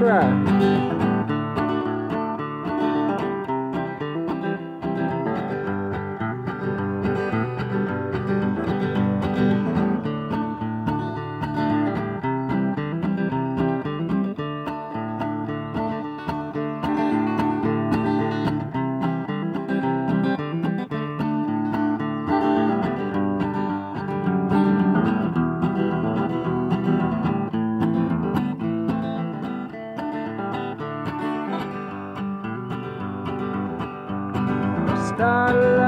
Rocky estar